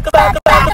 back, back, back.